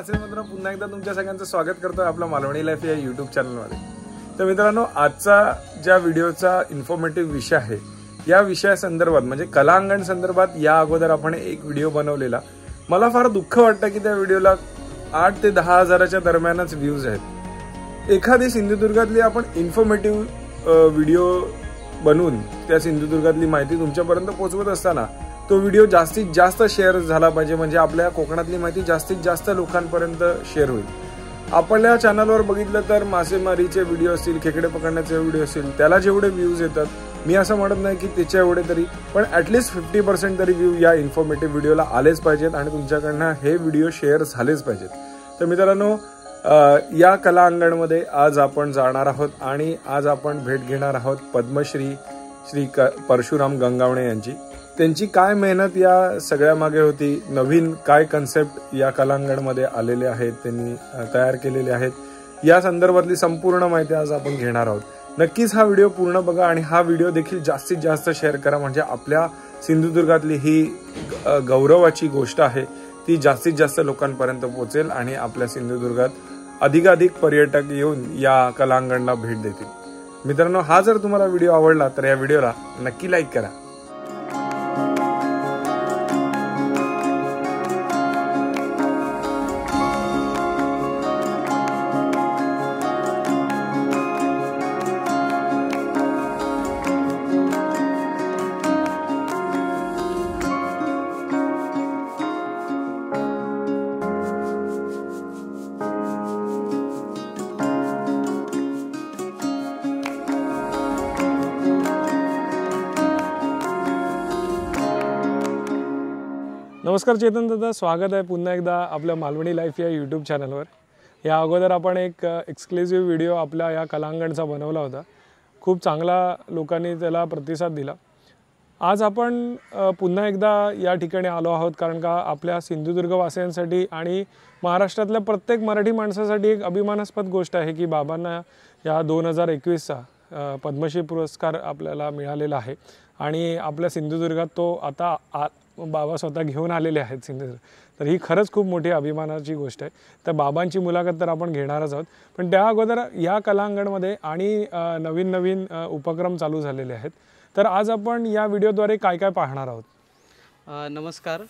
असेल मात्र पुन्हा एकदा तुमच्या सगळ्यांचं स्वागत करतो आपल्या मालवणी लाईफ या युट्यूब चॅनलमध्ये तर मित्रांनो आजचा ज्या व्हिडिओचा इन्फॉर्मेटिव्ह विषय आहे या विषयासंदर्भात म्हणजे कला अंगण संदर्भात या अगोदर आपण एक व्हिडिओ बनवलेला. मला फार दुःख वाटतं की त्या व्हिडिओला आठ ते दहा हजाराच्या दरम्यानच व्ह्यूज आहेत. एखादी सिंधुदुर्गातली आपण इन्फॉर्मेटिव्ह व्हिडिओ बनवून त्या सिंधुदुर्गातली माहिती तुमच्यापर्यंत पोहोचवत असताना तो व्हिडिओ जास्तीत जास्त शेअर झाला पाहिजे. म्हणजे आपल्या कोकणातली माहिती जास्तीत जास्त लोकांपर्यंत शेअर होईल. आपल्या चॅनलवर बघितलं तर मासेमारीचे व्हिडिओ असतील खेकडे पकडण्याचे व्हिडिओ असतील त्याला जेवढे व्ह्यूज येतात मी असं म्हणत नाही की त्याच्या एवढे तरी पण ॲटलिस्ट फिफ्टी पर्सेंट तरी व्ह्यू या इन्फॉर्मेटिव्ह व्हिडिओला आलेच पाहिजेत आणि तुमच्याकडनं हे व्हिडिओ शेअर झालेच पाहिजेत. तर मित्रांनो या कला अंगणमध्ये आज आपण जाणार आहोत आणि आज आपण भेट घेणार आहोत पद्मश्री श्री क परशुराम गंगावणे यांची. त्यांची काय मेहनत या सगळ्या मागे होती? नवीन काय कन्सेप्ट या कलांगणमध्ये आलेले आहेत? त्यांनी तयार केलेले आहेत? या संदर्भातली संपूर्ण माहिती आज आपण घेणार आहोत. नक्कीच हा व्हिडिओ पूर्ण बघा आणि हा व्हिडिओ देखील जास्तीत जास्त शेअर करा. म्हणजे आपल्या सिंधुदुर्गातली ही गौरवाची गोष्ट आहे ती जास्तीत जास्त लोकांपर्यंत पोहोचेल आणि आपल्या सिंधुदुर्गात अधिकाधिक पर्यटक येऊन या कलांगणला भेट देतील. मित्रांनो हा जर तुम्हाला व्हिडिओ आवडला तर या व्हिडिओला नक्की लाईक करा. नमस्कार चेतन दादा स्वागत आहे पुन्हा एकदा आपल्या मालवणी लाईफ या यूट्यूब चॅनलवर या अगोदर आपण एक एक्सक्लुझिव्ह व्हिडिओ आपल्या या कलांगणचा बनवला होता. खूप चांगला लोकांनी त्याला प्रतिसाद दिला. आज आपण पुन्हा एकदा या ठिकाणी आलो आहोत कारण का आपल्या सिंधुदुर्गवासियांसाठी आणि महाराष्ट्रातल्या प्रत्येक मराठी माणसासाठी एक अभिमानास्पद गोष्ट आहे की बाबांना या दोन हजार एकवीसचा पद्मश्री पुरस्कार आपल्याला मिळालेला आहे. आणि आपल्या सिंधुदुर्गात तो आता आ बाबा स्वतः घेऊन आलेले आहेत सिंधुदुर्ग. तर ही खरंच खूप मोठी अभिमानाची गोष्ट आहे. तर बाबांची मुलाखत तर आपण घेणारच आहोत. पण त्या अगोदर या कलांगणमध्ये आणि नवीन नवीन उपक्रम चालू झालेले आहेत. तर आज आपण या व्हिडिओद्वारे काय काय पाहणार आहोत? नमस्कार.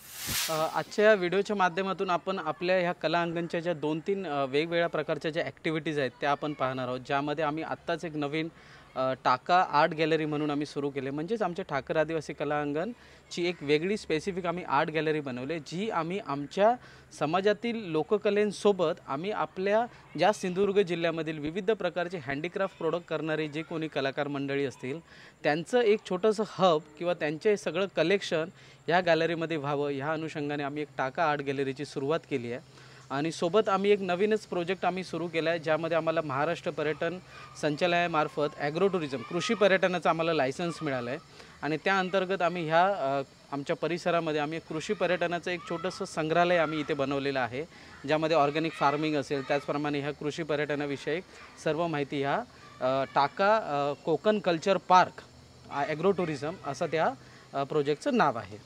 आजच्या या व्हिडिओच्या माध्यमातून आपण आपल्या ह्या कलांगणच्या ज्या दोन तीन वेगवेगळ्या प्रकारच्या ज्या ॲक्टिव्हिटीज आहेत त्या आपण पाहणार आहोत. ज्यामध्ये आम्ही आत्ताच एक नवीन टाका आर्ट गॅलरी म्हणून आम्ही सुरू केले. म्हणजेच आमच्या ठाकर आदिवासी कला अंगणची एक वेगळी स्पेसिफिक आम्ही आर्ट गॅलरी बनवली. जी आम्ही आमच्या समाजातील लोककलेंसोबत आम्ही आपल्या ज्या सिंधुदुर्ग जिल्ह्यामधील विविध प्रकारचे हँडीक्राफ्ट प्रोडक्ट करणारे जे कोणी कलाकार मंडळी असतील त्यांचं एक छोटंसं हब किंवा त्यांचे सगळं कलेक्शन ह्या गॅलरीमध्ये व्हावं. ह्या अनुषंगाने आम्ही एक टाका आर्ट गॅलरीची सुरुवात केली आहे. आणि सोबत आम्ही एक नवीनच प्रोजेक्ट आम्ही सुरू केला आहे ज्यामध्ये आम्हाला महाराष्ट्र पर्यटन संचालयामार्फत ॲग्रो टुरिझम कृषी पर्यटनाचं आम्हाला लायसन्स मिळालं आहे आणि त्या अंतर्गत आम्ही ह्या आमच्या परिसरामध्ये आम्ही कृषी पर्यटनाचं एक छोटंसं संग्रहालय आम्ही इथे बनवलेलं आहे ज्यामध्ये ऑर्गॅनिक फार्मिंग असेल त्याचप्रमाणे ह्या कृषी पर्यटनाविषयक सर्व माहिती ह्या Taka Konkan culture park agro tourism असं त्या प्रोजेक्टचं नाव आहे.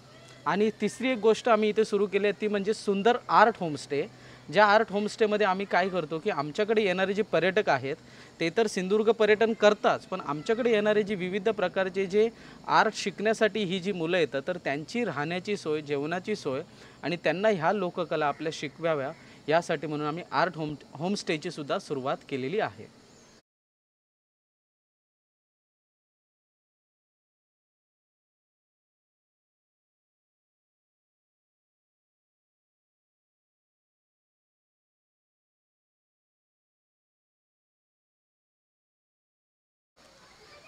आणि तिसरी एक गोष्ट आम्ही इथे सुरू केली आहे ती म्हणजे सुंदर आर्ट होमस्टे. ज्या आर्ट होमस्टेमध्ये आम्ही काय करतो की आमच्याकडे येणारे जे पर्यटक आहेत ते तर सिंधुदुर्ग पर्यटन करताच पण आमच्याकडे येणारे जे विविध प्रकारचे जे आर्ट शिकण्यासाठी ही जी मुलं येतात तर त्यांची राहण्याची सोय जेवणाची सोय आणि त्यांना ह्या लोककला आपल्या शिकवाव्या यासाठी म्हणून आम्ही आर्ट होम होमस्टेची सुद्धा सुरुवात केलेली आहे.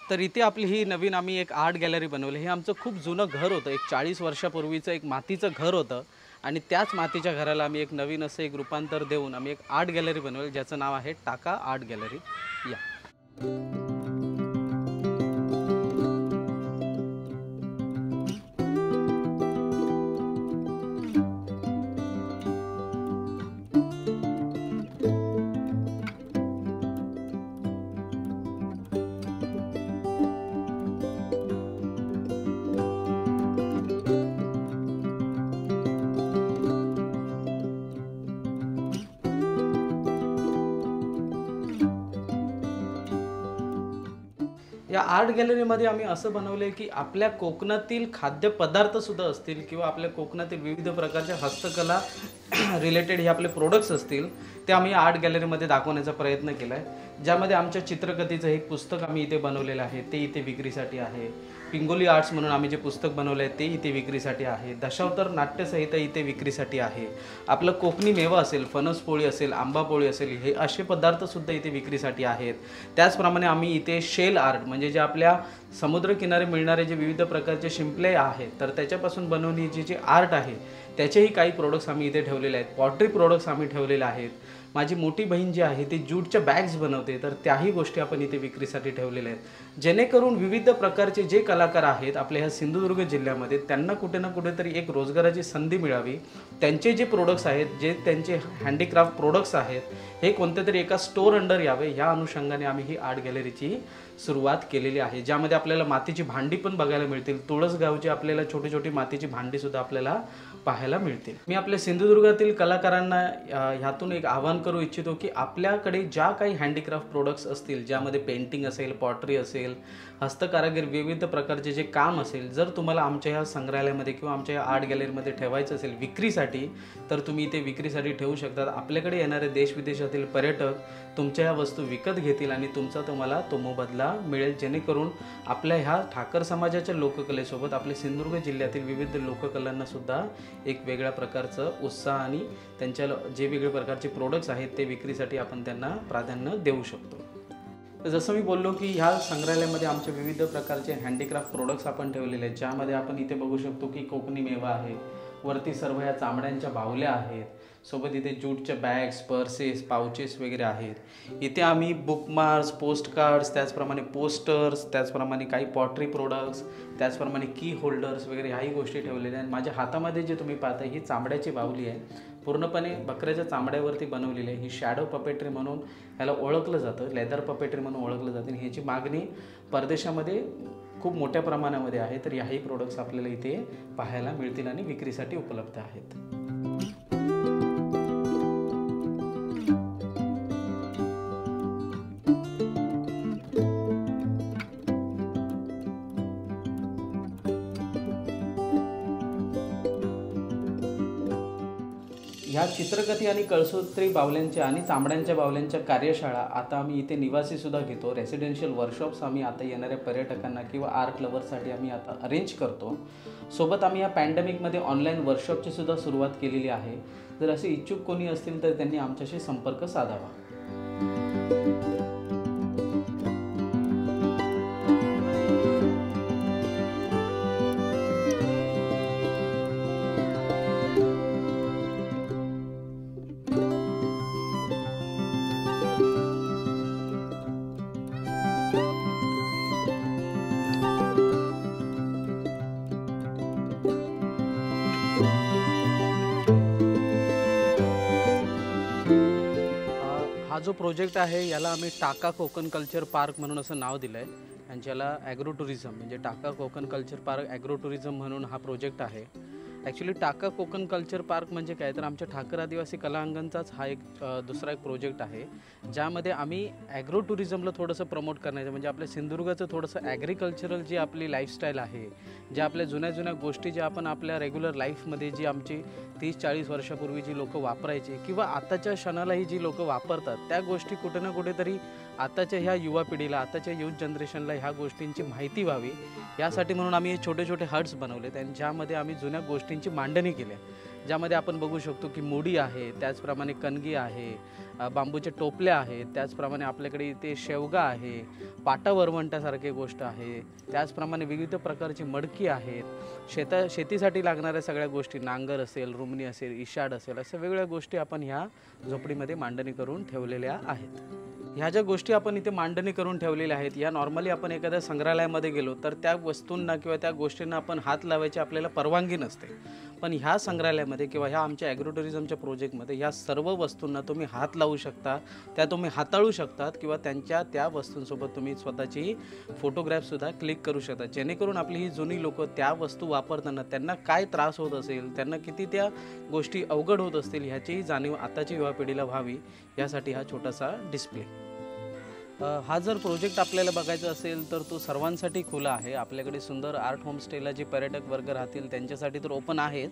तर इथे आपली ही नवीन आम्ही एक आर्ट गॅलरी बनवली. हे आमचं खूप जुनं घर होतं. एक चाळीस वर्षापूर्वीचं एक मातीचं घर होतं. आणि त्याच मातीच्या घराला आम्ही एक नवीन असं एक रूपांतर देऊन आम्ही एक आर्ट गॅलरी बनवली ज्याचं नाव आहे टाका आर्ट गॅलरी. या. आर्ट गॅलरीमध्ये आम्ही असं बनवलं आहे की आपल्या कोकणातील खाद्यपदार्थसुद्धा असतील किंवा आपल्या कोकणातील विविध प्रकारच्या हस्तकला रिलेटेड हे आपले प्रोडक्ट्स असतील ते आम्ही आर्ट गॅलरीमध्ये दाखवण्याचा प्रयत्न केला आहे ज्यामध्ये आमच्या चित्रकथेचं एक पुस्तक आम्ही इथे बनवलेलं आहे ते इथे विक्रीसाठी आहे. पिंगोली आर्ट्स म्हणून आम्ही जे पुस्तक बनवलं आहे ते इथे विक्रीसाठी आहे. दशावतार नाट्यसंहिता इथे विक्रीसाठी आहे. आपलं कोकणी मेवा असेल फणस पोळी असेल आंबा पोळी असेल हे असे पदार्थसुद्धा इथे विक्रीसाठी आहेत. त्याचप्रमाणे आम्ही इथे शेल आर्ट म्हणजे जे आपल्या समुद्रकिनारी मिळणारे जे विविध प्रकारचे शिंपले आहेत तर त्याच्यापासून बनवण्याची जी आर्ट आहे त्याचेही काही प्रोडक्ट्स आम्ही इथे ठेवलेले आहेत. पॉटरी प्रोडक्ट्स आम्ही ठेवलेले आहेत. माझी मोठी बहीण जी आहे ती ज्यूटच्या बॅग्स बनवते तर त्याही गोष्टी आपण इथे विक्रीसाठी ठेवलेल्या आहेत. जेणेकरून विविध प्रकारचे जे कलाकार आहेत आपल्या ह्या सिंधुदुर्ग जिल्ह्यामध्ये त्यांना कुठे ना कुठेतरी एक रोजगाराची संधी मिळावी. त्यांचे जे प्रोडक्ट्स आहेत जे त्यांचे हँडीक्राफ्ट प्रोडक्ट्स आहेत हे कोणत्या तरी एका स्टोर अंडर यावे. ह्या अनुषंगाने आम्ही ही आर्ट गॅलरीची सुरुवात केलेली आहे ज्यामध्ये आपल्याला मातीची भांडी पण बघायला मिळतील. तुळसगावची आपल्याला छोटी छोटी मातीची भांडी सुद्धा आपल्याला पाहायला मिळतील. मी आपल्या सिंधुदुर्गातील कलाकारांना ह्यातून एक आवाहन करू इच्छितो की आपल्याकडे ज्या काही हँडीक्राफ्ट प्रोडक्ट्स असतील ज्यामध्ये पेंटिंग असेल पॉटरी असेल हस्तकारागीर विविध प्रकारचे जे काम असेल जर तुम्हाला आमच्या ह्या संग्रहालयामध्ये किंवा आमच्या ह्या आर्ट गॅलरीमध्ये ठेवायचं असेल विक्रीसाठी तर तुम्ही इथे विक्रीसाठी ठेवू शकतात. आपल्याकडे येणारे देश विदेशातील पर्यटक तुमच्या ह्या वस्तू विकत घेतील आणि तुमचा तुम्हाला तो मोबदला मिळेल जेणेकरून आपल्या ह्या ठाकर समाजाच्या लोककलेसोबत आपले सिंधुदुर्ग जिल्ह्यातील विविध लोककलांना सुद्धा एक वेगळ्या प्रकारचं उत्साह आणि त्यांच्या जे वेगळे प्रकारचे प्रोडक्ट्स आहेत ते विक्रीसाठी आपण त्यांना प्राधान्य देऊ शकतो. तर जसं मी बोललो की ह्या संग्रहालयामध्ये आमचे विविध प्रकारचे हँडीक्राफ्ट प्रोडक्ट्स आपण ठेवलेले आहेत ज्यामध्ये आपण इथे बघू शकतो की कोकणी मेवा आहे वरती सर्व ह्या चामड्यांच्या बाहुल्या आहेत. सोबत इथे ज्यूटच्या बॅग्स पर्सेस पाउचेस वगैरे आहेत. इथे आम्ही बुकमार्क्स पोस्ट कार्ड्स त्याचप्रमाणे पोस्टर्स त्याचप्रमाणे काही पॉटरी प्रोडक्ट्स त्याचप्रमाणे की होल्डर्स वगैरे ह्याही गोष्टी ठेवलेल्या आहेत. माझ्या हातामध्ये जे तुम्ही पाहता ही चामड्याची बाहुली आहे. पूर्णपणे बकऱ्याच्या चामड्यावरती बनवलेली आहे. ही शॅडो पपेट्री म्हणून ह्याला ओळखलं जातं. लेदर पपेट्री म्हणून ओळखलं जातं. आणि ह्याची मागणी परदेशामध्ये खूप मोठ्या प्रमाणामध्ये आहे तर याही प्रोडक्ट्स आपल्याला इथे पाहायला मिळतील आणि विक्रीसाठी उपलब्ध आहेत. ह्या चित्रकथी आणि कळसूत्री बावल्यांच्या आणि चांबड्यांच्या बावल्यांच्या कार्यशाळा आता आम्ही इथे निवासीसुद्धा घेतो. रेसिडेन्शियल वर्कशॉप्स आम्ही आता येणाऱ्या पर्यटकांना किंवा आर्ट लवर्ससाठी आम्ही आता अरेंज करतो. सोबत आम्ही या पॅन्डेमिकमध्ये ऑनलाईन वर्कशॉपची सुद्धा सुरुवात केलेली आहे. जर असे इच्छुक कोणी असतील तर त्यांनी आमच्याशी संपर्क साधावा. हा जो प्रोजेक्ट आहे याला आम्ही टाका कोकण कल्चर पार्क म्हणून असं नाव दिलं आहे आणि ज्याला ॲग्रो टुरिझम म्हणजे Taka Konkan culture park agro tourism म्हणून हा प्रोजेक्ट आहे. ॲक्च्युली टाका कोकण कल्चर पार्क म्हणजे काय? तर आमच्या ठाकर आदिवासी कलांगणचाच हा एक दुसरा एक प्रोजेक्ट आहे ज्यामध्ये आम्ही ॲग्रो टुरिझमला थोडंसं प्रमोट करण्याचं म्हणजे आपल्या सिंधुदुर्गाचं थोडंसं ॲग्रिकल्चरल जी आपली लाईफस्टाईल आहे ज्या आपल्या जुन्या जुन्या गोष्टी ज्या आपण आपल्या रेग्युलर लाईफमध्ये जी आमची तीस चाळीस वर्षापूर्वी जी लोक वापरायची किंवा आताच्या क्षणालाही जी लोक वापरतात त्या गोष्टी कुठे ना कुठेतरी आताच्या ह्या युवा पिढीला आताच्या युथ जनरेशनला ह्या गोष्टींची माहिती व्हावी. यासाठी म्हणून आम्ही हे छोटे छोटे हट्स बनवलेत आणि ज्यामध्ये आम्ही जुन्या गोष्टींची मांडणी केली ज्यामध्ये आपण बघू शकतो की मुडी आहे त्याचप्रमाणे कणगी आहे बांबूचे बांबूच्या टोपल्या आहेत त्याचप्रमाणे आपल्याकडे इथे शेवगा आहे पाटा वरवंटासारखी गोष्ट आहे त्याचप्रमाणे विविध प्रकारची मडकी आहेत. शेता शेतीसाठी लागणाऱ्या सगळ्या गोष्टी नांगर असेल रुमणी असेल इशाड असेल अशा वेगवेगळ्या गोष्टी आपण ह्या झोपडीमध्ये मांडणी करून ठेवलेल्या आहेत. ह्या ज्या गोष्टी आपण इथे मांडणी करून ठेवलेल्या आहेत या नॉर्मली आपण एखाद्या संग्रहालयामध्ये गेलो तर त्या वस्तूंना किंवा त्या गोष्टींना आपण हात लावायची आपल्याला परवानगी नसते. पण ह्या संग्रहालयामध्ये किंवा ह्या आमच्या ॲग्रो टुरिझमच्या प्रोजेक्टमध्ये ह्या सर्व वस्तूंना तुम्ही हात लावू शकता. त्या तुम्ही हाताळू शकतात किंवा त्यांच्या त्या वस्तूंसोबत तुम्ही स्वतःची फोटोग्राफसुद्धा क्लिक करू शकता. जेणेकरून आपली ही जुनी लोक त्या वस्तू वापरताना त्यांना काय त्रास होत असेल त्यांना किती त्या गोष्टी अवघड होत असतील ह्याचीही जाणीव आताच्या युवा पिढीला व्हावी यासाठी हा छोटासा डिस्प्ले हा जर प्रोजेक्ट आपल्याला बघायचा असेल तर तो सर्वांसाठी खुला आहे. आपल्याकडे सुंदर आर्ट होमस्टेला जे पर्यटक वर्ग राहतील त्यांच्यासाठी तर ओपन आहेच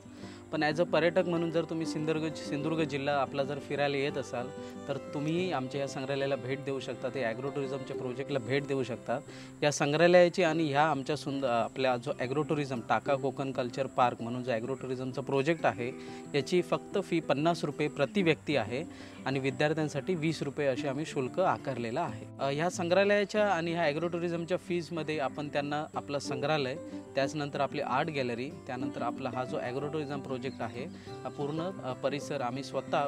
पण ॲज अ पर्यटक म्हणून जर तुम्ही सिंधुदुर्ग सिंधुदुर्ग जिल्हा आपला जर फिरायला येत असाल तर तुम्ही आमच्या या संग्रहालयाला भेट देऊ शकता. ते ॲग्रो टुरिझमच्या प्रोजेक्टला भेट देऊ शकता. या संग्रहालयाची आणि ह्या आमच्या सुंदर आपल्या जो ॲग्रो टुरिझम टाका कोकण कल्चर पार्क म्हणून जो ॲग्रो टुरिझमचा प्रोजेक्ट आहे याची फक्त फी पन्नास रुपये प्रति व्यक्ती आहे. आणि विद्यार्थ्यांसाठी वीस रुपये असे आम्ही शुल्क आकारलेलं आहे. ह्या संग्रहालयाच्या आणि ह्या ॲग्रो टुरिझमच्या फीजमध्ये आपण त्यांना आपलं संग्रहालय त्याचनंतर आपली आर्ट गॅलरी त्यानंतर आपला हा जो ॲग्रो टुरिझम प्रोजेक्ट आहे हा पूर्ण परिसर आम्ही स्वतः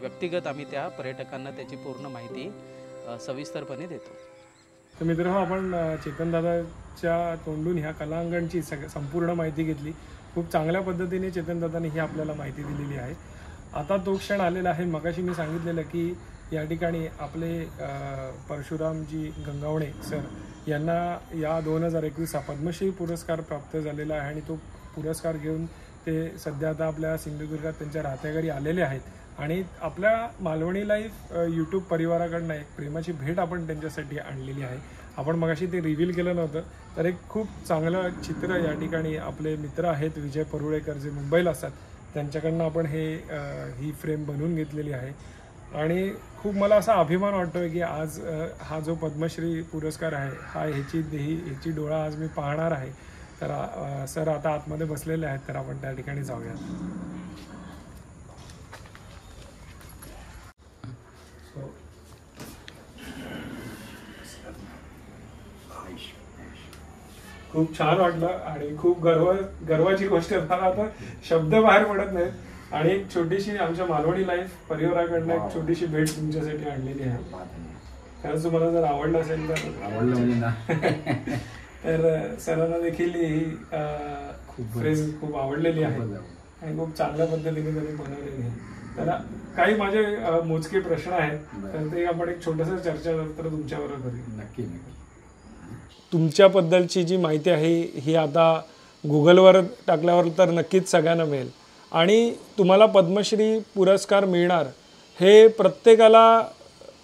व्यक्तिगत आम्ही त्या पर्यटकांना त्याची पूर्ण माहिती सविस्तरपणे देतो. तर मित्र आपण चेतनदादाच्या तोंडून ह्या कलांगणची सग संपूर्ण माहिती घेतली. खूप चांगल्या पद्धतीने चेतनदादाने ही आपल्याला माहिती दिलेली आहे. आता तो क्षण आलेला आहे. मगाशी मी सांगितलेलं की या ठिकाणी आपले परशुरामजी गंगावणे सर यांना या दोन हजार एकवीस हा पद्मश्री पुरस्कार प्राप्त झालेला आहे आणि तो पुरस्कार घेऊन ते सध्या आता आपल्या सिंधुदुर्गात त्यांच्या राहत्या घरी आलेले आहेत. आणि आपल्या मालवणी लाईफ यूट्यूब परिवाराकडनं एक प्रेमाची भेट आपण त्यांच्यासाठी आणलेली आहे. आपण मगाशी ते रिव्हील केलं नव्हतं तर एक खूप चांगलं चित्र या ठिकाणी आपले मित्र आहेत. विजय परुळेकर जे मुंबईला असतात. त्यांच्याकडनं आपण हे ही फ्रेम बनवून घेतलेली आहे. आणि खूप मला असा अभिमान वाटतो आहे की आज हा जो पद्मश्री पुरस्कार आहे हा ह्याची देही ह्याची डोळा आज मी पाहणार आहे. तर सर आता आतमध्ये बसलेले आहेत तर आपण त्या ठिकाणी जाऊया खूप छान वाटलं आणि खूप गर्व गर्वाची गोष्ट आहे. मला आता शब्द बाहेर पडत नाहीत. आणि एक छोटीशी आमच्या मालवणी लाईफ परिवाराकडनं एक छोटीशी भेट तुमच्यासाठी आणलेली आहे. खरंच तुम्हाला जर आवडलं असेल तर आवडलं म्हणजे ना. तर सरांना देखील ही. फ्रेम खूप आवडलेली आहे. आणि खूप चांगल्या पद्धतीने त्यांनी बनवलेली आहे. तर काही माझे मोजके प्रश्न आहेत. तर ते आपण एक छोटस चर्चा तर तुमच्याबरोबर नक्की नक्की. तुमच्याबद्दलची जी माहिती आहे ही आता गुगलवर टाकल्यावर तर नक्कीच सगळ्यांना मिळेल. आणि तुम्हाला पद्मश्री पुरस्कार मिळणार हे प्रत्येकाला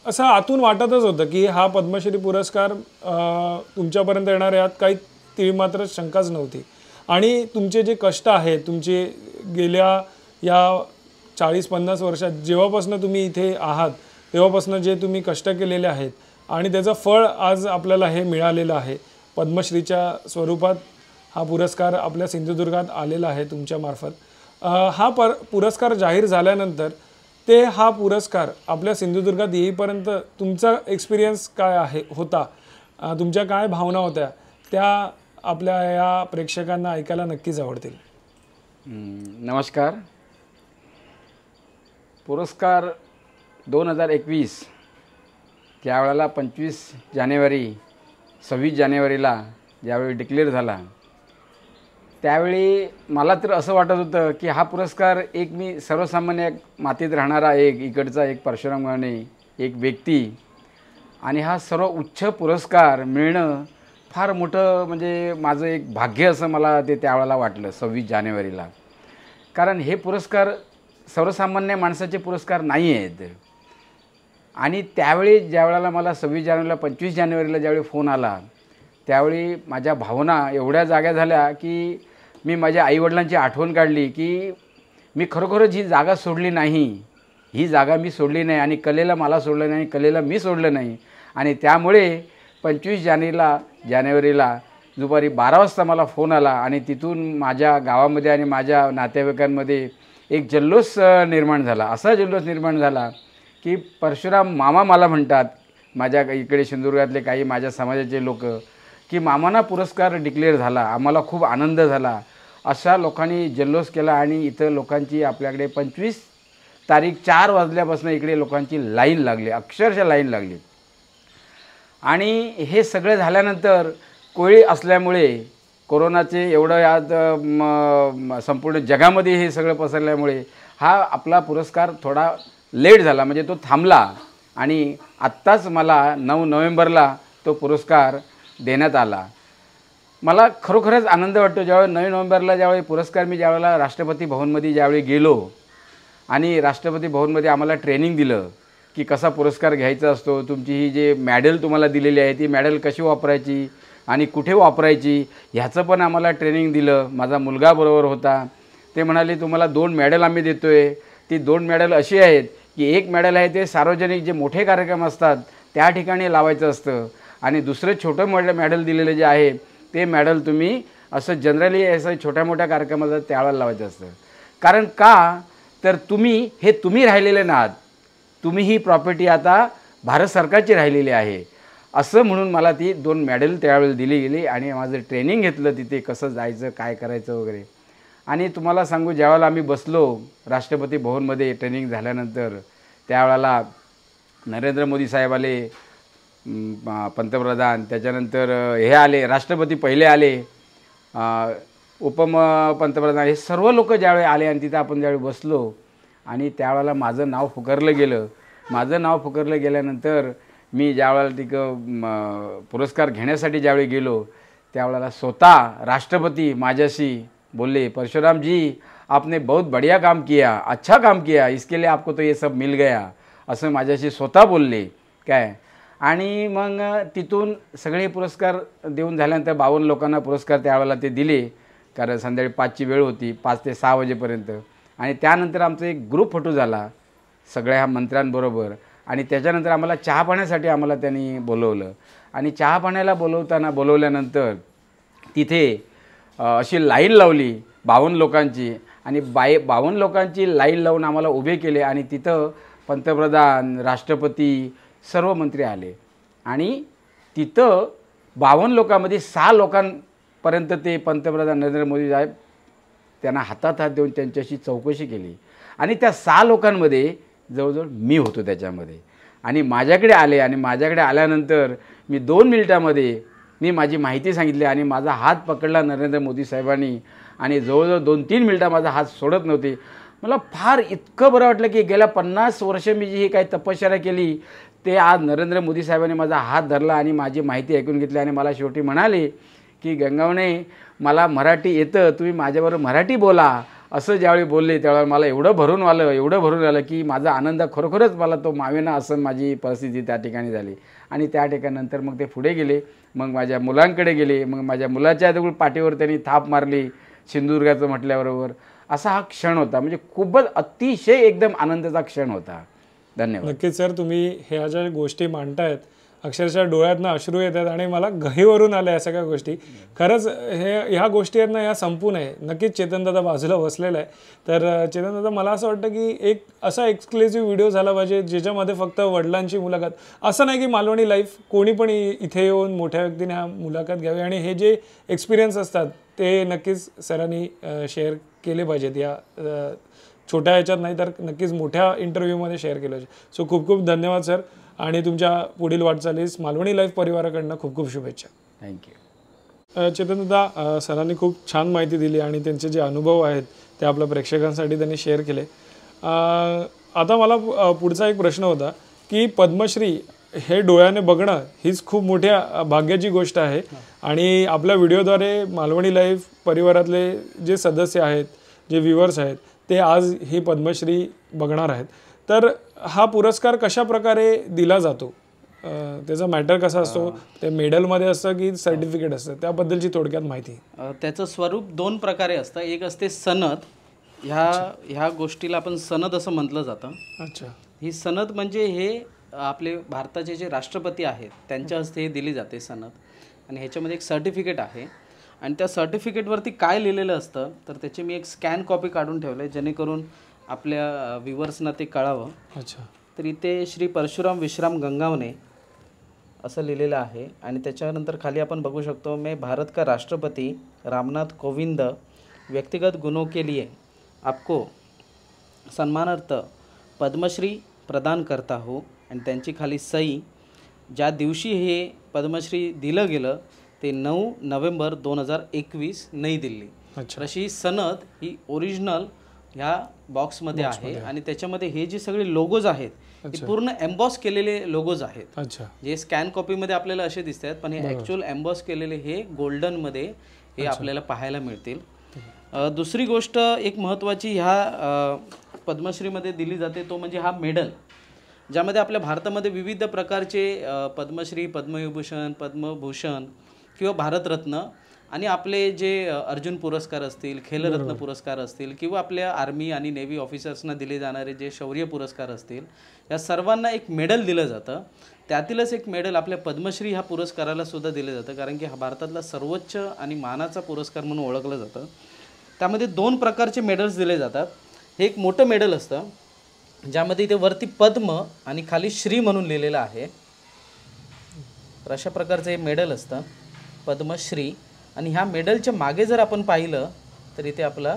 असं आतून वाटतच होतं की हा पद्मश्री पुरस्कार तुमच्यापर्यंत येणार यात काही ती मात्र शंकाच नव्हती. आणि तुमचे जे कष्ट आहेत तुमचे गेल्या या चाळीस पन्नास वर्षात जेव्हापासून तुम्ही इथे आहात तेव्हापासून जे तुम्ही कष्ट केलेले आहेत आणि त्याचं फळ आज आपल्याला हे मिळालेलं आहे. पद्मश्रीच्या स्वरूपात हा पुरस्कार आपल्या सिंधुदुर्गात आलेला आहे तुमच्यामार्फत हा पर पुरस्कार जाहीर झाल्यानंतर ते हा पुरस्कार आपल्या सिंधुदुर्गात येईपर्यंत तुमचा एक्सपिरियन्स काय आहे होता? तुमच्या काय भावना होत्या? त्या आपल्या या प्रेक्षकांना ऐकायला नक्कीच आवडतील. नमस्कार. पुरस्कार दोन हजार एकवीस त्यावेळेला पंचवीस जानेवारी सव्वीस जानेवारीला ज्यावेळी डिक्लेअर झाला त्यावेळी मला तर असं वाटत होतं की हा पुरस्कार एक मी सर्वसामान्य एक मातीत राहणारा एक इकडचा एक परशुराम गाणे एक व्यक्ती. आणि हा सर्व उच्च पुरस्कार मिळणं फार मोठं म्हणजे माझं एक भाग्य असं मला ते त्यावेळेला वाटलं सव्वीस जानेवारीला. कारण हे पुरस्कार सर्वसामान्य माणसाचे पुरस्कार नाही आहेत आणि त्यावेळी ज्यावेळेला मला सव्वीस जानेवारीला पंचवीस जानेवारीला ज्यावेळी फोन आला त्यावेळी माझ्या भावना एवढ्या जाग्या झाल्या की मी माझ्या आईवडिलांची आठवण काढली की मी खरोखरच ही जागा सोडली नाही. ही जागा मी सोडली नाही आणि कलेला मला सोडलं नाही कलेला मी सोडलं नाही. आणि त्यामुळे पंचवीस जानेला जानेवारीला दुपारी बारा वाजता मला फोन आला आणि तिथून माझ्या गावामध्ये आणि माझ्या नातेवाईकांमध्ये एक जल्लोष निर्माण झाला. असा जल्लोष निर्माण झाला की परशुराम मामा मला म्हणतात माझ्या इकडे सिंधुदुर्गातले काही माझ्या समाजाचे लोक की मामांना पुरस्कार डिक्लेअर झाला आम्हाला खूप आनंद झाला. अशा लोकांनी जल्लोष केला आणि इथं लोकांची आपल्याकडे पंचवीस तारीख चार वाजल्यापासून इकडे लोकांची लाईन लागली अक्षरशः लाईन लागली. आणि हे सगळं झाल्यानंतर कोळी असल्यामुळे कोरोनाचे एवढं यात संपूर्ण जगामध्ये हे सगळं पसरल्यामुळे हा आपला पुरस्कार थोडा लेट झाला म्हणजे तो थांबला आणि आत्ताच मला नऊ नोव्हेंबरला तो पुरस्कार देण्यात आला. मला खरोखरच आनंद वाटतो ज्यावेळी नऊ नोव्हेंबरला ज्यावेळी पुरस्कार मी ज्यावेळेला राष्ट्रपती भवनमध्ये ज्यावेळी गेलो आणि राष्ट्रपती भवनमध्ये आम्हाला ट्रेनिंग दिलं की कसा पुरस्कार घ्यायचा असतो तुमची ही जे मॅडल तुम्हाला दिलेली आहे ती मॅडल कशी वापरायची आणि कुठे वापरायची ह्याचं पण आम्हाला ट्रेनिंग दिलं. माझा मुलगा बरोबर होता. ते म्हणाले तुम्हाला दोन मॅडल आम्ही देतो आहे ती दोन मॅडल अशी आहेत की एक मॅडल आहे ते सार्वजनिक जे मोठे कार्यक्रम असतात त्या ठिकाणी लावायचं असतं. आणि दुसरं छोटं मॅडल मेडल दिलेलं जे आहे ते मॅडल तुम्ही असं जनरली असं छोट्या मोठ्या कार्यक्रमाला त्यावेळेला लावायचं असतं. कारण का? तर तुम्ही हे तुम्ही राहिलेले नाहात तुम्ही ही प्रॉपर्टी आता भारत सरकारची राहिलेली आहे. असं म्हणून मला ती दोन मॅडल त्यावेळेला दिली गेली आणि माझं ट्रेनिंग घेतलं तिथे कसं जायचं काय करायचं वगैरे. आणि तुम्हाला सांगू ज्यावेळेला आम्ही बसलो राष्ट्रपती भवनमध्ये ट्रेनिंग झाल्यानंतर त्यावेळेला नरेंद्र मोदी साहेब आले पंतप्रधान त्याच्यानंतर हे आले राष्ट्रपती पहिले आले उपम पंतप्रधान हे सर्व लोक ज्यावेळी आले आणि तिथं आपण ज्यावेळी बसलो आणि त्यावेळेला माझं नाव फुकरलं गेलं. माझं नाव फुकरलं गेल्यानंतर मी ज्यावेळेला तिथं पुरस्कार घेण्यासाठी ज्यावेळी गेलो त्यावेळेला स्वतः राष्ट्रपती माझ्याशी बोले परशुराम जी आपने बहुत बढ़िया काम किया अच्छा काम किया इसके लिए आपको तो ये सब मिल गया। असं माझ्याशी स्वतः बोलले काय? आणि मग तिथून सगळे पुरस्कार देऊन झाल्यानंतर बावन्न लोकांना पुरस्कार त्यावेळेला ते दिले कारण संध्याकाळी पाचची वेळ होती पाच ते सहा वाजेपर्यंत. आणि त्यानंतर आमचा एक ग्रुप फोटो झाला सगळ्या ह्या मंत्र्यांबरोबर. आणि त्याच्यानंतर आम्हाला चहा पाण्यासाठी आम्हाला त्यांनी बोलवलं. आणि चहा पाण्याला बोलवताना बोलवल्यानंतर तिथे अशी लाईन लावली बावन्न लोकांची. आणि बाय बावन्न लोकांची लाईन लावून आम्हाला उभे केले आणि तिथं पंतप्रधान राष्ट्रपती सर्व मंत्री आले. आणि तिथं बावन्न लोकांमध्ये सहा लोकांपर्यंत ते पंतप्रधान नरेंद्र मोदी साहेब त्यांना हातात हात देऊन त्यांच्याशी चौकशी केली. आणि त्या सहा लोकांमध्ये जवळजवळ मी होतो त्याच्यामध्ये. आणि माझ्याकडे आले आणि माझ्याकडे आल्यानंतर मी दोन मिनिटामध्ये मी माझी माहिती सांगितली आणि माझा हात पकडला नरेंद्र मोदी साहेबांनी. आणि जवळजवळ दोन तीन मिनटं माझा हात सोडत नव्हते. मला फार इतकं बरं वाटलं की गेल्या पन्नास वर्ष मी जी ही काही तपश्चर्या केली ते आज नरेंद्र मोदी साहेबांनी माझा हात धरला आणि माझी माहिती ऐकून घेतली आणि मला शेवटी म्हणाले की गंगावणे मला मराठी येतं तुम्ही माझ्याबरोबर मराठी बोला. असं ज्यावेळी बोलले त्यावेळेला मला एवढं भरून आलं एवढं भरून आलं की माझा आनंद खरोखरच मला तो मावेना असं माझी परिस्थिती त्या ठिकाणी झाली. आणि त्या ठिकाणी नंतर मग ते पुढे गेले. मग माझ्या मुलांकडे गेले मग माझ्या मुलाच्या दगड पाठीवर त्यांनी थाप मारली सिंधुदुर्गाचं म्हटल्याबरोबर. असा हा क्षण होता. म्हणजे खूपच अतिशय एकदम आनंदाचा क्षण होता. धन्यवाद. नक्कीच सर. तुम्ही ह्या ज्या गोष्टी मांडतायत अक्षरशः डोळ्यातनं अश्रू येतात आणि मला घहीवरून आल्या या सगळ्या गोष्टी. खरंच हे ह्या गोष्टी आहेत ना ह्या संपू नये नक्कीच चेतनदादा बाजूला बसलेला आहे. तर चेतनदादा मला असं वाटतं की एक असा एक्सक्लुझिव्ह व्हिडिओ झाला पाहिजे ज्याच्यामध्ये फक्त वडिलांची मुलाखत. असं नाही की मालवणी लाईफ कोणी पण इथे येऊन मोठ्या व्यक्तीने हा मुलाखत घ्यावी आणि हे जे एक्सपिरियन्स असतात ते नक्कीच सरांनी शेअर केले पाहिजेत. या छोट्या ह्याच्यात नाही तर नक्कीच मोठ्या इंटरव्ह्यूमध्ये शेअर केलं पाहिजे सो खूप खूप धन्यवाद सर आणि तुमच्या पुढील वाटचालीस मालवणी लाईफ परिवाराकडनं खूप खूप शुभेच्छा. थँक्यू चेतनदा सरांनी खूप छान माहिती दिली आणि त्यांचे जे अनुभव आहेत ते आपल्या प्रेक्षकांसाठी त्यांनी शेअर केले. आता मला पुढचा एक प्रश्न होता की पद्मश्री हे डोळ्याने बघणं हीच खूप मोठ्या भाग्याची गोष्ट आहे. आणि आपल्या व्हिडिओद्वारे मालवणी लाईफ परिवारातले जे सदस्य आहेत जे व्ह्युअर्स आहेत ते आज ही पद्मश्री बघणार आहेत. तर हा पुरस्कार कशा प्रकारे दिला जातो? त्याचा मॅटर कसा असतो? ते मेडलमध्ये असतं की सर्टिफिकेट असतं? त्याबद्दलची थोडक्यात माहिती. त्याचं स्वरूप दोन प्रकारे असतं. एक असते सनद. ह्या ह्या गोष्टीला आपण सनद असं म्हटलं जातं. अच्छा. ही सनद म्हणजे हे आपले भारताचे जे राष्ट्रपती आहेत त्यांच्या हस्ते हे दिली जाते सनद. आणि ह्याच्यामध्ये एक सर्टिफिकेट आहे. आणि त्या सर्टिफिकेटवरती काय लिहिलेलं असतं तर त्याची मी एक स्कॅन कॉपी काढून ठेवलं आहे जेणेकरून आपल्या व्ह्युअर्सना ते कळावं. अच्छा. तर इथे श्री परशुराम विश्राम गंगावणे असं लिहिलेलं आहे आणि त्याच्यानंतर खाली आपण बघू शकतो मैं भारत का राष्ट्रपति रामनाथ कोविंद व्यक्तिगत गुणों के लिए आपको सन्मानार्थ पद्मश्री प्रदान करता हो. आणि त्यांची खाली सई ज्या दिवशी हे पद्मश्री दिलं गेलं ते नऊ नोव्हेंबर दोन हजार एकवीस नई दिल्ली. अशी सनद ही ओरिजिनल ह्या बॉक्समध्ये आहे आणि त्याच्यामध्ये हे जे सगळे लोगोज आहेत हे पूर्ण एम्बॉस केलेले लोगोज आहेत. जे स्कॅन कॉपीमध्ये आपल्याला असे दिसत आहेत पण हे ॲक्च्युअल एम्बॉस केलेले हे गोल्डनमध्ये हे आपल्याला पाहायला मिळतील. दुसरी गोष्ट एक महत्त्वाची ह्या पद्मश्रीमध्ये दिली जाते तो म्हणजे हा मेडल ज्यामध्ये आपल्या भारतामध्ये विविध प्रकारचे पद्मश्री पद्मविभूषण पद्मभूषण किंवा भारतरत्न आणि आपले जे अर्जुन पुरस्कार असतील खेलरत्न पुरस्कार असतील किंवा आपल्या आर्मी आणि नेव्ही ऑफिसर्सना दिले जाणारे जे शौर्य पुरस्कार असतील या सर्वांना एक मेडल दिलं जातं. त्यातीलच एक मेडल आपल्या पद्मश्री ह्या पुरस्काराला सुद्धा दिलं जातं कारण की हा भारतातला सर्वोच्च आणि मानाचा पुरस्कार म्हणून ओळखलं जातं. त्यामध्ये दोन प्रकारचे मेडल्स दिले जातात. हे एक मोठं मेडल असतं ज्यामध्ये इथे वरती पद्म आणि खाली श्री म्हणून लिहिलेलं आहे. तर अशा प्रकारचं हे मेडल असतं पद्मश्री. आणि ह्या मेडलच्या मागे जर आपण पाहिलं तर इथे आपला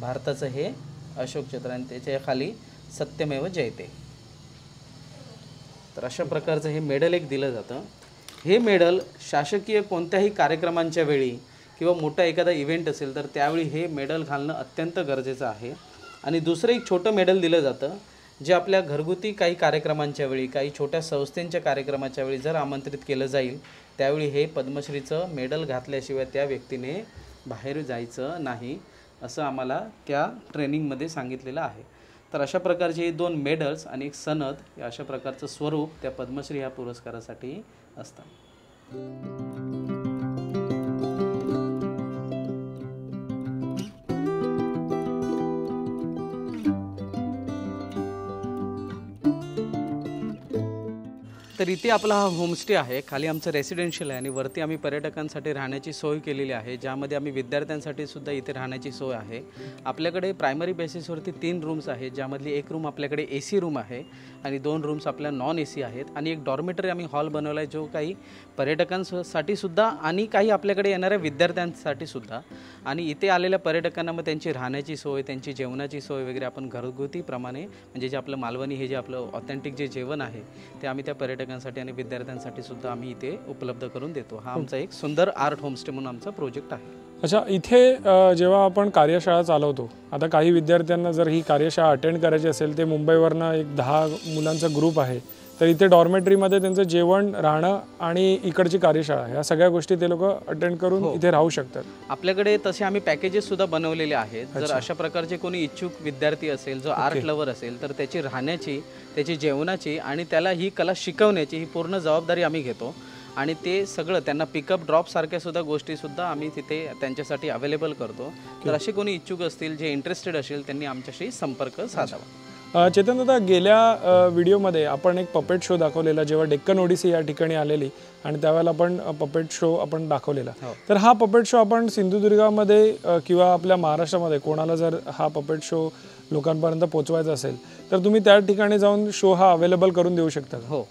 भारताचं हे अशोक चक्र आणि त्याच्याखाली सत्यमेव जयते. तर अशा प्रकारचं हे मेडल एक दिलं जातं. हे मेडल शासकीय कोणत्याही कार्यक्रमांच्या वेळी किंवा मोठा एखादा इव्हेंट असेल तर त्यावेळी हे मेडल घालणं अत्यंत गरजेचं आहे. आणि दुसरं एक छोटं मेडल दिलं जातं जे आपल्या घरगुती काही कार्यक्रमांच्या वेळी काही छोट्या संस्थेंच्या कार्यक्रमाच्या वेळी जर आमंत्रित केलं जाईल त्यावेळी हे पद्मश्रीचं मेडल घातल्याशिवाय त्या व्यक्तीने बाहेर जायचं नाही असं आम्हाला त्या ट्रेनिंगमध्ये सांगितलेलं आहे. तर अशा प्रकारचे दोन मेडल्स आणि एक सनद या अशा प्रकारचं स्वरूप त्या पद्मश्री ह्या पुरस्कारासाठी असतं तर इथे आपला हा होमस्टे आहे. खाली आमचं रेसिडेन्शियल आहे आणि वरती आम्ही पर्यटकांसाठी राहण्याची सोय केलेली आहे. ज्यामध्ये आम्ही विद्यार्थ्यांसाठी सुद्धा इथे राहण्याची सोय आहे. आपल्याकडे प्रायमरी बेसिसवरती तीन रूम्स आहेत. ज्यामधली एक रूम आपल्याकडे ए सी रूम आहे आणि दोन रूम्स आपल्या नॉन ए सी आहेत. आणि एक डॉर्मेटरी आम्ही हॉल बनवला आहे जो काही पर्यटकांसाठी सुद्धा आणि काही आपल्याकडे येणाऱ्या विद्यार्थ्यांसाठी सुद्धा. आणि इथे आलेल्या पर्यटकांना मग त्यांची राहण्याची सोय त्यांची जेवणाची सोय वगैरे आपण घरगुतीप्रमाणे म्हणजे जे आपलं मालवणी हे जे आपलं ऑथेंटिक जे जेवण आहे ते आम्ही त्या पर्यटकांसाठी आणि विद्यार्थ्यांसाठी सुद्धा आम्ही इथे उपलब्ध करून देतो. हा आमचा एक सुंदर आर्ट होमस्टे म्हणून आमचा प्रोजेक्ट आहे. अच्छा इथे जेव्हा आपण कार्यशाळा चालवतो आता काही विद्यार्थ्यांना जर ही कार्यशाळा अटेंड करायची असेल ते मुंबईवरनं एक दहा मुलांचा ग्रुप आहे तर इथे डॉर्मेटरीमध्ये त्यांचं जेवण राहणं आणि इकडची कार्यशाळा ह्या सगळ्या गोष्टी ते लोक अटेंड करून इथे राहू शकतात. आपल्याकडे तसे आम्ही पॅकेजेस सुद्धा बनवलेले आहेत. जर अशा प्रकारचे कोणी इच्छुक विद्यार्थी असेल जो आर्ट लवर असेल तर त्याची राहण्याची त्याची जेवणाची आणि त्याला ही कला शिकवण्याची ही पूर्ण जबाबदारी आम्ही घेतो. आणि ते सगळं त्यांना पिकअप ड्रॉप सारख्या सुद्धा गोष्टी सुद्धा आम्ही तिथे त्यांच्यासाठी अवेलेबल करतो. तर असे कोणी इच्छुक असतील जे इंटरेस्टेड असेल त्यांनी आमच्याशी संपर्क साधावा. चेतन दादा गेल्या व्हिडिओमध्ये आपण एक पपेट शो दाखवलेला जेव्हा डेक्कन ओडिसी या ठिकाणी आलेली आणि त्यावेळेला आपण पपेट शो आपण दाखवलेला. तर हा पपेट शो आपण सिंधुदुर्गामध्ये किंवा आपल्या महाराष्ट्रामध्ये कोणाला जर हा पपेट शो लोकांपर्यंत पोहोचवायचा असेल तर तुम्ही त्या ठिकाणी जाऊन शो हा अवेलेबल करून देऊ शकता हो.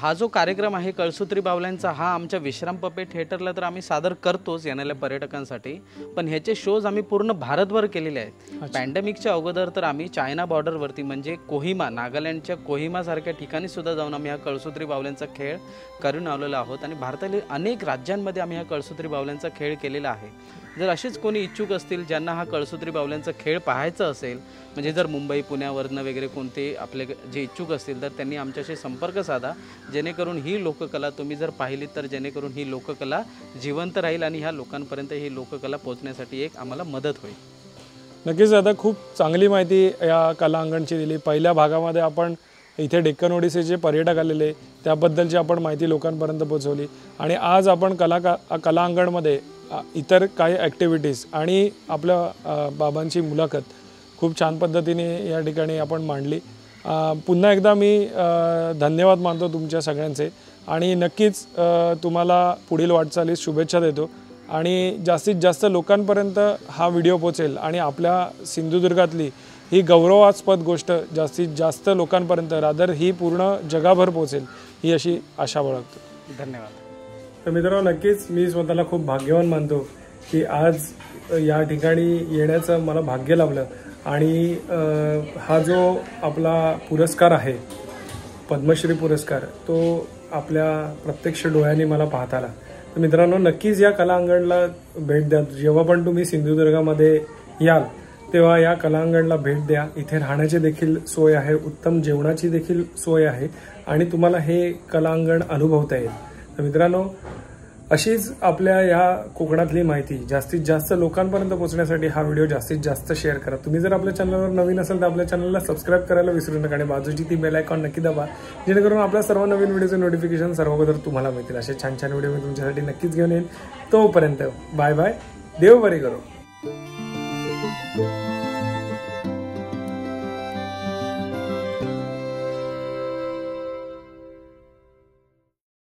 हा जो कार्यक्रम आहे कळसूत्री बावल्यांचा हा आमच्या विश्राम पपे थिएटरला तर आम्ही सादर करतोच येणाऱ्या पर्यटकांसाठी. पण ह्याचे शोज आम्ही पूर्ण भारतभर केलेले आहेत. पॅन्डेमिकच्या अगोदर तर आम्ही चायना बॉर्डरवरती म्हणजे कोहिमा नागालँडच्या कोहिमा सारख्या ठिकाणी सुद्धा जाऊन आम्ही हा कळसूत्री बावल्यांचा खेळ करून आलेलो आहोत. आणि भारतातील अनेक राज्यांमध्ये आम्ही हा कळसूत्री बावल्यांचा खेळ केलेला आहे. जर असेच कोणी इच्छुक असतील ज्यांना हा कळसूत्री बावल्यांचा खेळ पाहायचा असेल म्हणजे जर मुंबई पुण्यावरनं वगैरे कोणते आपले जे इच्छुक असतील तर त्यांनी आमच्याशी संपर्क साधा. जेणेकरून ही लोककला तुम्ही जर पाहिली तर जेणेकरून ही लोककला जिवंत राहील आणि ह्या लोकांपर्यंत ही लोककला पोहोचण्यासाठी एक आम्हाला मदत होईल. नक्कीच दादा खूप चांगली माहिती या कला अंगणची दिली. पहिल्या भागामध्ये आपण इथे डेक्कन ओडिसीचे पर्यटक आलेले त्याबद्दलची आपण माहिती लोकांपर्यंत पोहोचवली. आणि आज आपण कला का कला अंगणमध्ये इतर काही ॲक्टिव्हिटीज आणि आपल्या बाबांची मुलाखत खूप छान पद्धतीने या ठिकाणी आपण मांडली. पुन्हा एकदा मी धन्यवाद मानतो तुमच्या सगळ्यांचे आणि नक्कीच तुम्हाला पुढील वाटचालीस शुभेच्छा देतो. आणि जास्तीत जास्त लोकांपर्यंत हा व्हिडिओ पोचेल आणि आपल्या सिंधुदुर्गातली ही गौरवास्पद गोष्ट जास्तीत जास्त लोकांपर्यंत रादर ही पूर्ण जगाभर पोचेल ही अशी आशा बाळगतो. धन्यवाद. तर मित्रांनो नक्कीच मी स्वतःला खूप भाग्यवान मानतो की आज या ठिकाणी येण्याचं मला भाग्य लाभलं. आणि हा जो आपला पुरस्कार आहे पद्मश्री पुरस्कार तो आपल्या प्रत्यक्ष डोळ्यांनी मला पाहता आला. तर मित्रांनो नक्कीच या कलांगणला भेट द्या. जेव्हा पण तुम्ही सिंधुदुर्गामध्ये याल तेव्हा या कलांगणला भेट द्या. इथे राहण्याची देखील सोय आहे उत्तम जेवणाची देखील सोय आहे आणि तुम्हाला हे कलांगण अनुभवता येईल. तर मित्रांनो अशीच आपल्या या कोकणातली माहिती जास्तीत जास्त लोकांपर्यंत पोहोचण्यासाठी हा व्हिडिओ जास्तीत जास्त शेअर करा. तुम्ही जर आपल्या चॅनलवर नवीन असेल तर आपल्या चॅनलला सबस्क्राईब करायला विसरू नका आणि बाजूची ती बेल आयकॉन नक्की दाबा जेणेकरून आपल्या सर्व नवीन व्हिडिओचे नोटिफिकेशन सर्वप्रथम तुम्हाला मिळतील. असे छान छान व्हिडिओ मी तुमच्यासाठी नक्कीच घेऊन येईन. तोपर्यंत बाय बाय देव बरे करो.